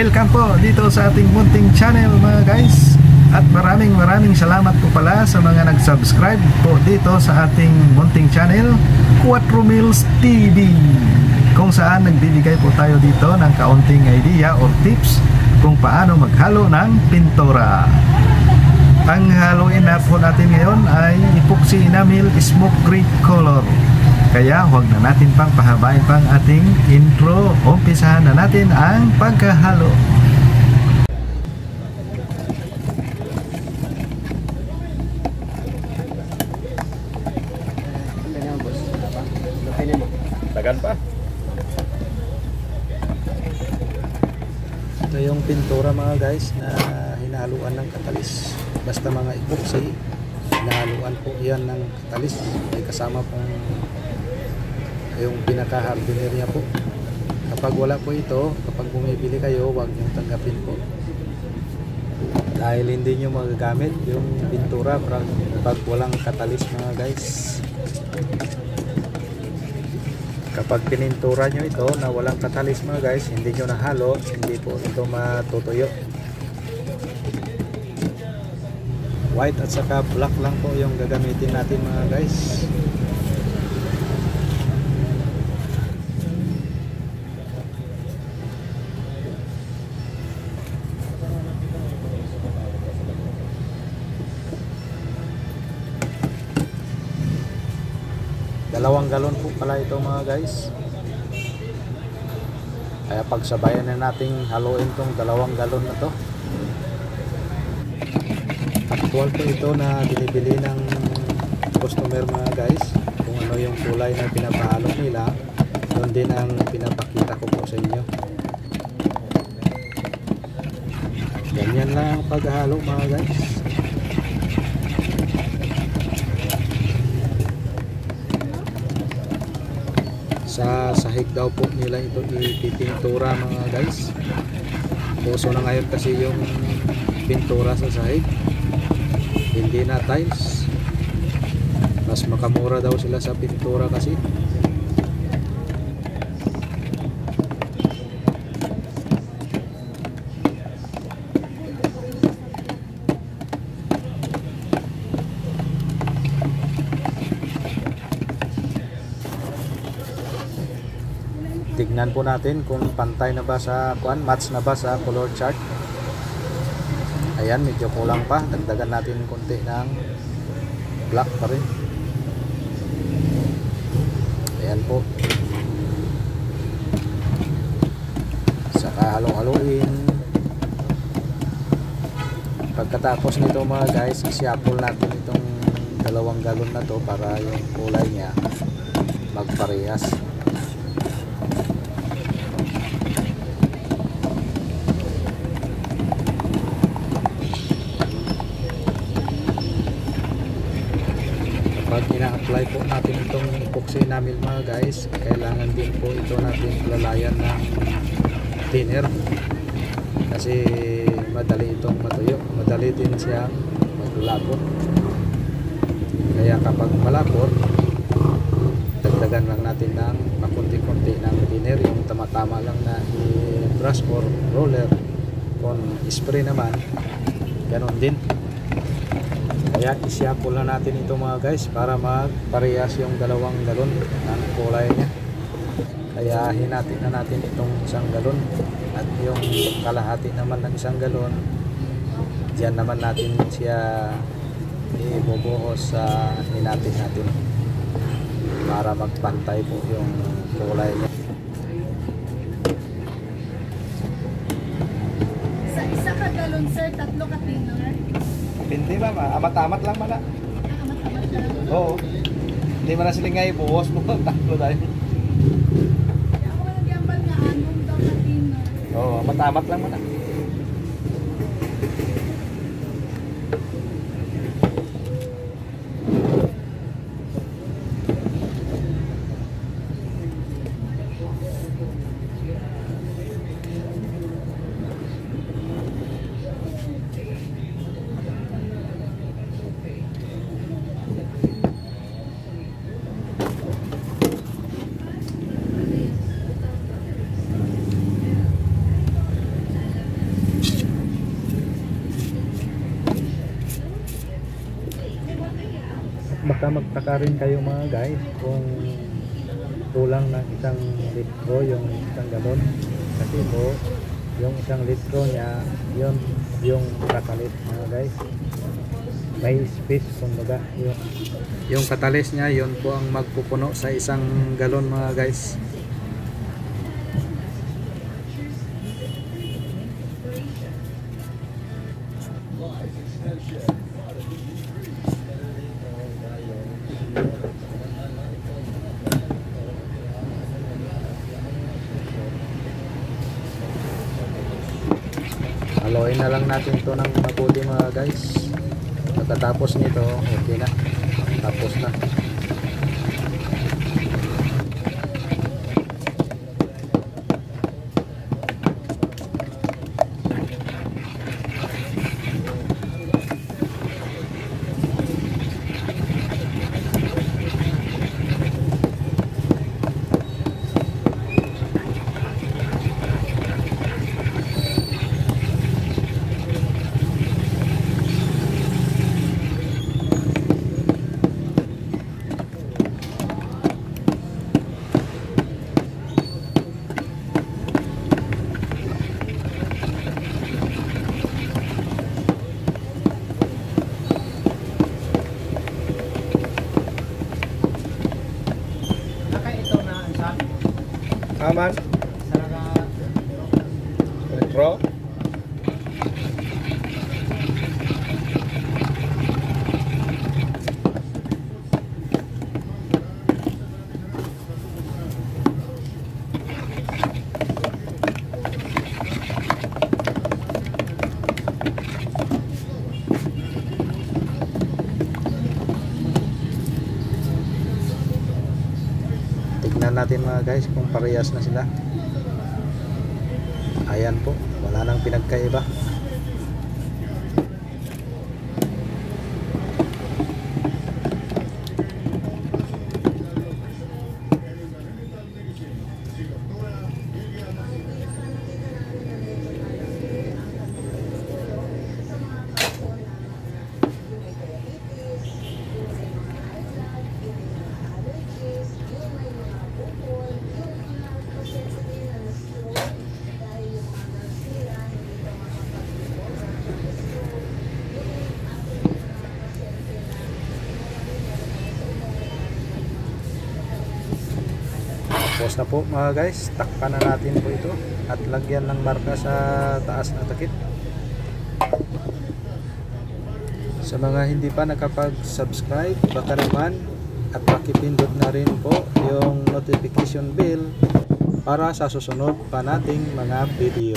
Welcome po dito sa ating munting channel mga guys. At maraming maraming salamat po pala sa mga nag-subscribe po dito sa ating munting channel Quattro Mills TV Kung saan nagbibigay po tayo dito ng kaunting idea or tips Kung paano maghalo ng pintura Ang haluin na po natin ngayon ay epoxy enamel smoke gray color kaya huwag na natin pang pahabain pang ating intro. Umpisahan na natin ang pagkahalo. Tagan pa. Ito yung pintura mga guys na hinahaluan ng katalis. Basta mga epoxy, hinahaluan po yan ng katalis. May kasama pong yung pinaka-hardener niya po. Kapag wala po ito, kapag bumibili kayo, huwag niyong tanggapin po. Dahil hindi niyo magagamit yung pintura pag walang katalis mga guys. Kapag pinintura nyo ito na walang katalis mga guys, hindi nyo nahalo, hindi po ito matutuyo. White at saka black lang po yung gagamitin natin mga guys. dalawang galon po pala ito mga guys kaya pagsabayan na nating haluin tong dalawang galon na to actual po ito na binibili ng customer mga guys. Kung ano yung kulay na pinapahalo nila yun din ang pinapakita ko po sa inyo. Ganyan lang ang paghalo mga guys. Sa sahig daw po nila ito ipipintura mga guys. Puso na ngayon kasi yung pintura sa sahig hindi na tiles. Mas makamura daw sila sa pintura kasi. Tignan po natin kung pantay na ba sa kuan match na ba sa color chart ayan medyo kulang pa. Dagdagan natin konti ng black pa rin. Ayan po. Saka halo-haloin. Pagkatapos nito mga guys isiyapol natin itong dalawang galon na to para yung kulay niya magparehas pag ina-apply po natin itong epoxy namin mga guys. Kailangan din po ito natin lalayan ng thinner. Kasi madali itong matuyo. Madali din siya maglapot kaya kapag malapot dagdagan lang natin ng pakunti-kunti ng thinner. Yung tama-tama lang na i-brush or roller. Kung spray naman ganon din kaya isyapol na natin ito mga guys para magparehas yung dalawang galon ng kulay niya. Kaya hinati na natin itong isang galon at yung kalahati naman ng isang galon diyan naman natin siya ibubuhos sa hinati natin para magpantay po yung kulay niya. Hindi ba? Amat-amat lang mana. Amat-amat na lang. Oo. Hindi man na sila nga ibuhos mo. Taklo tayo. Ako nagyambal nga, anong daw ka thinner. Oo, amat-amat lang mana. Magtaka rin kayo mga guys kung kulang ng isang litro yung isang galon kasi po yung isang litro niya yun yung katalis mga guys. May space kumbaga yung, yung katalis niya yun po ang magpupuno sa isang galon mga guys Haluin na lang natin ito ng mabuti mga guys. Pagkatapos nito, okay na. Tapos na. 上班。Natin mga guys kung parehas na sila. Ayan po, wala nang pinagkaiba. Tapos na po mga guys, takpan na natin po ito at lagyan ng marka sa taas ng takip. Sa mga hindi pa nakapag-subscribe, baka naman at pakipindot na rin po yung notification bell para sa susunod pa nating mga video.